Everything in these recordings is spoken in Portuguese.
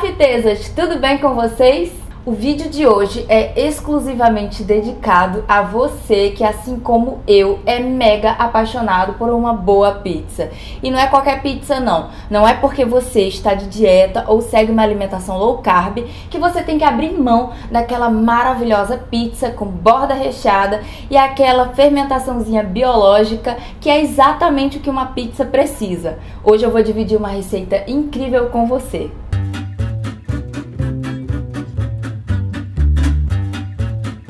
Fitezas! Tudo bem com vocês? O vídeo de hoje é exclusivamente dedicado a você que, assim como eu, é mega apaixonado por uma boa pizza. E não é qualquer pizza, não. Não é porque você está de dieta ou segue uma alimentação low carb que você tem que abrir mão daquela maravilhosa pizza com borda recheada e aquela fermentaçãozinha biológica que é exatamente o que uma pizza precisa. Hoje eu vou dividir uma receita incrível com você.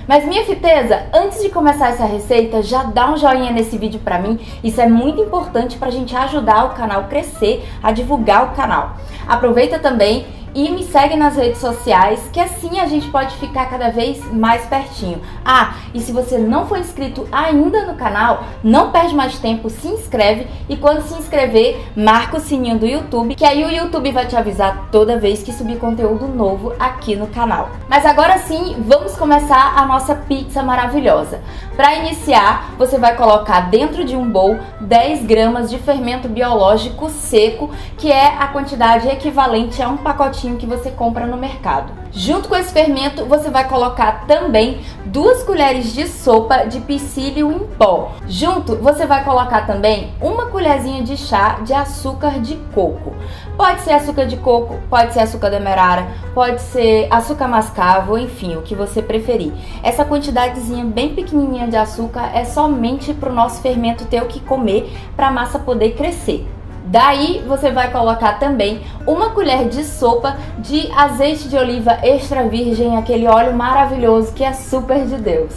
Mas minha fiteza, antes de começar essa receita, já dá um joinha nesse vídeo pra mim. Isso é muito importante pra gente ajudar o canal a crescer, a divulgar o canal. Aproveita também e me segue nas redes sociais, que assim a gente pode ficar cada vez mais pertinho. Ah, e se você não for inscrito ainda no canal, não perde mais tempo, se inscreve e quando se inscrever, marca o sininho do YouTube, que aí o YouTube vai te avisar toda vez que subir conteúdo novo aqui no canal. Mas agora sim, vamos começar a nossa pizza maravilhosa. Para iniciar, você vai colocar dentro de um bowl 10 gramas de fermento biológico seco, que é a quantidade equivalente a um pacotinho que você compra no mercado. Junto com esse fermento, você vai colocar também duas colheres de sopa de psyllium em pó. Junto, você vai colocar também uma colherzinha de chá de açúcar de coco. Pode ser açúcar de coco, pode ser açúcar demerara, pode ser açúcar mascavo, enfim, o que você preferir. Essa quantidadezinha bem pequenininha de açúcar é somente para o nosso fermento ter o que comer para a massa poder crescer. Daí você vai colocar também uma colher de sopa de azeite de oliva extra virgem, aquele óleo maravilhoso que é super de Deus.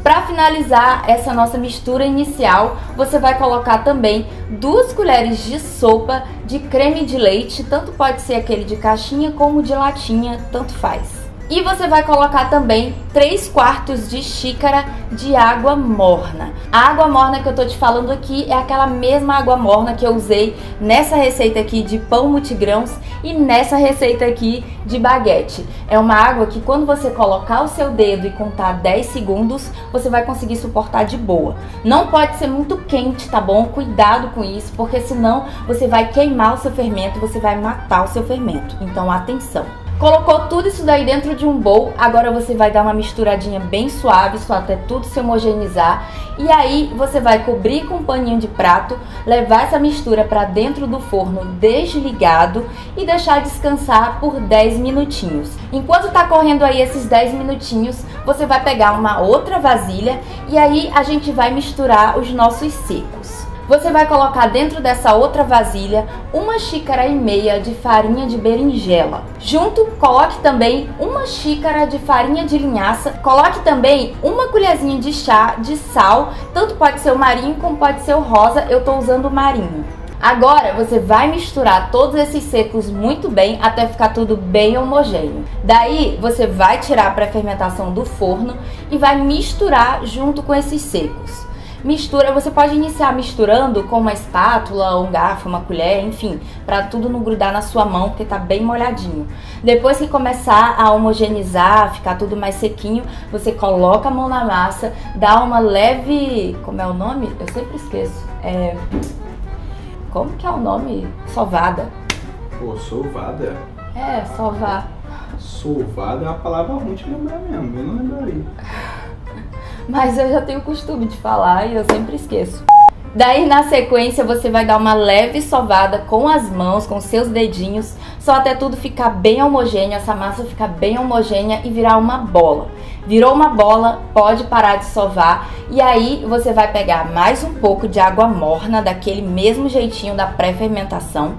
Para finalizar essa nossa mistura inicial, você vai colocar também duas colheres de sopa de creme de leite, tanto pode ser aquele de caixinha como de latinha, tanto faz. E você vai colocar também 3 quartos de xícara de água morna. A água morna que eu tô te falando aqui é aquela mesma água morna que eu usei nessa receita aqui de pão multigrãos e nessa receita aqui de baguete. É uma água que quando você colocar o seu dedo e contar 10 segundos, você vai conseguir suportar de boa. Não pode ser muito quente, tá bom? Cuidado com isso, porque senão você vai queimar o seu fermento, você vai matar o seu fermento. Então atenção. Colocou tudo isso daí dentro de um bowl, agora você vai dar uma misturadinha bem suave, só até tudo se homogeneizar. E aí você vai cobrir com um paninho de prato, levar essa mistura para dentro do forno desligado e deixar descansar por 10 minutinhos. Enquanto tá correndo aí esses 10 minutinhos, você vai pegar uma outra vasilha e aí a gente vai misturar os nossos secos. Você vai colocar dentro dessa outra vasilha uma xícara e meia de farinha de berinjela. Junto, coloque também uma xícara de farinha de linhaça. Coloque também uma colherzinha de chá de sal, tanto pode ser o marinho como pode ser o rosa, eu estou usando o marinho. Agora você vai misturar todos esses secos muito bem até ficar tudo bem homogêneo. Daí você vai tirar para fermentação do forno e vai misturar junto com esses secos. Mistura, você pode iniciar misturando com uma espátula, um garfo, uma colher, enfim, para tudo não grudar na sua mão, porque tá bem molhadinho. Depois que começar a homogeneizar, ficar tudo mais sequinho, você coloca a mão na massa, dá uma leve, como é o nome? Eu sempre esqueço. É Como que é o nome? Sovada. Pô, sovada? É, sovar. Sovada é uma palavra ruim de lembrar mesmo, eu não lembraria. Mas eu já tenho o costume de falar e eu sempre esqueço. Daí na sequência você vai dar uma leve sovada com as mãos, com seus dedinhos, só até tudo ficar bem homogêneo, essa massa ficar bem homogênea e virar uma bola. Virou uma bola, pode parar de sovar e aí você vai pegar mais um pouco de água morna, daquele mesmo jeitinho da pré-fermentação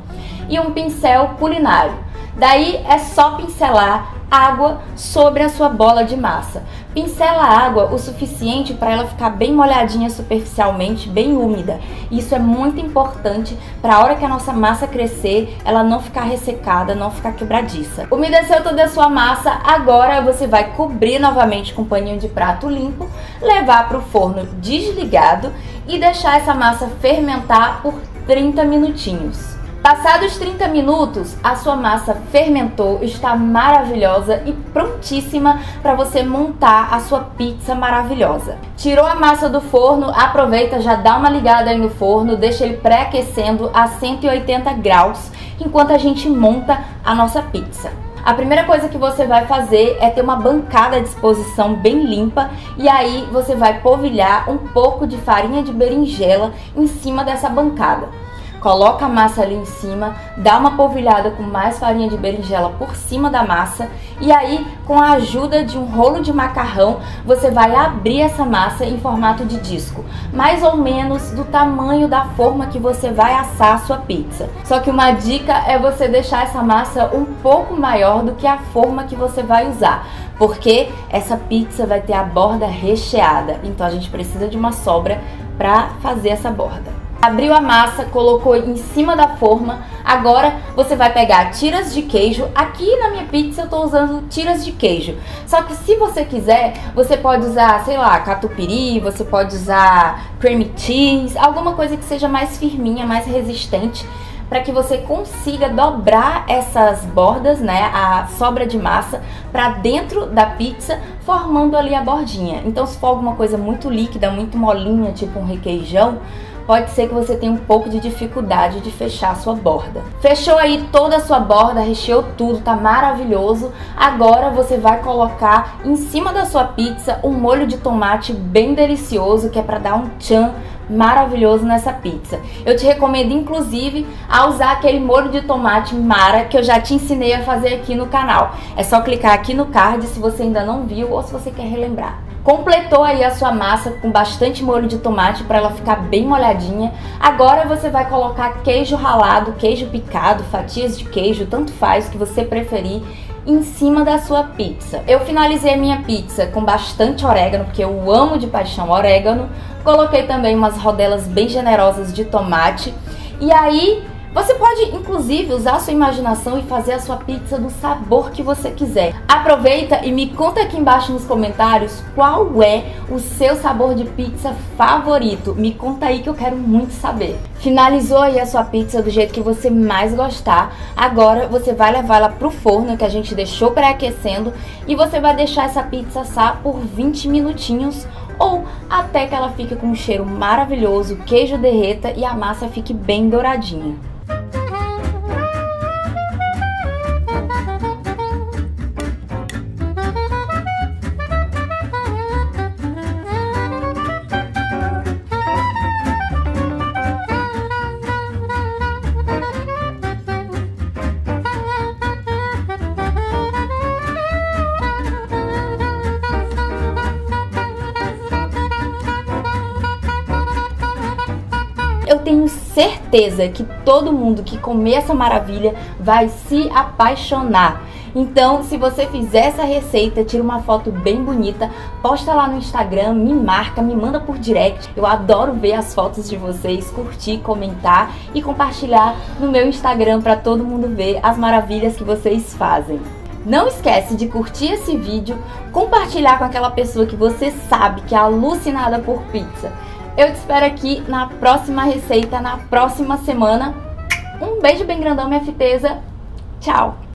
e um pincel culinário. Daí é só pincelar água sobre a sua bola de massa. Pincela a água o suficiente para ela ficar bem molhadinha superficialmente, bem úmida. Isso é muito importante para a hora que a nossa massa crescer, ela não ficar ressecada, não ficar quebradiça. Umedeceu toda a sua massa, agora você vai cobrir novamente com um paninho de prato limpo, levar para o forno desligado e deixar essa massa fermentar por 30 minutinhos. Passados 30 minutos, a sua massa fermentou, está maravilhosa e prontíssima para você montar a sua pizza maravilhosa. Tirou a massa do forno, aproveita, já dá uma ligada aí no forno, deixa ele pré-aquecendo a 180 graus enquanto a gente monta a nossa pizza. A primeira coisa que você vai fazer é ter uma bancada à disposição bem limpa e aí você vai polvilhar um pouco de farinha de berinjela em cima dessa bancada coloca a massa ali em cima, dá uma polvilhada com mais farinha de berinjela por cima da massa e aí, com a ajuda de um rolo de macarrão, você vai abrir essa massa em formato de disco, mais ou menos do tamanho da forma que você vai assar a sua pizza. Só que uma dica é você deixar essa massa um pouco maior do que a forma que você vai usar, porque essa pizza vai ter a borda recheada, então a gente precisa de uma sobra para fazer essa borda. Abriu a massa, colocou em cima da forma. Agora você vai pegar tiras de queijo. Aqui na minha pizza eu tô usando tiras de queijo. Só que se você quiser, você pode usar, sei lá, catupiry, você pode usar cream cheese, alguma coisa que seja mais firminha, mais resistente para que você consiga dobrar essas bordas, né, a sobra de massa para dentro da pizza, formando ali a bordinha. Então, se for alguma coisa muito líquida, muito molinha, tipo um requeijão, pode ser que você tenha um pouco de dificuldade de fechar a sua borda. Fechou aí toda a sua borda, recheou tudo, tá maravilhoso. Agora você vai colocar em cima da sua pizza um molho de tomate bem delicioso, que é para dar um tchan maravilhoso nessa pizza. Eu te recomendo inclusive a usar aquele molho de tomate Mara que eu já te ensinei a fazer aqui no canal. É só clicar aqui no card se você ainda não viu ou se você quer relembrar. Completou aí a sua massa com bastante molho de tomate para ela ficar bem molhadinha. Agora você vai colocar queijo ralado, queijo picado, fatias de queijo, tanto faz que você preferir em cima da sua pizza. Eu finalizei a minha pizza com bastante orégano, porque eu amo de paixão orégano. Coloquei também umas rodelas bem generosas de tomate. E aí você pode, inclusive, usar a sua imaginação e fazer a sua pizza do sabor que você quiser. Aproveita e me conta aqui embaixo nos comentários qual é o seu sabor de pizza favorito. Me conta aí que eu quero muito saber. Finalizou aí a sua pizza do jeito que você mais gostar. Agora você vai levar ela pro forno que a gente deixou pré-aquecendo e você vai deixar essa pizza assar por 20 minutinhos ou até que ela fique com um cheiro maravilhoso, queijo derreta e a massa fique bem douradinha. Certeza que todo mundo que comer essa maravilha vai se apaixonar. Então, se você fizer essa receita, tira uma foto bem bonita, posta lá no Instagram, me marca, me manda por direct. Eu adoro ver as fotos de vocês, curtir, comentar e compartilhar no meu Instagram para todo mundo ver as maravilhas que vocês fazem. Não esquece de curtir esse vídeo, compartilhar com aquela pessoa que você sabe que é alucinada por pizza. Eu te espero aqui na próxima receita, na próxima semana. Um beijo bem grandão, minha fiteza. Tchau!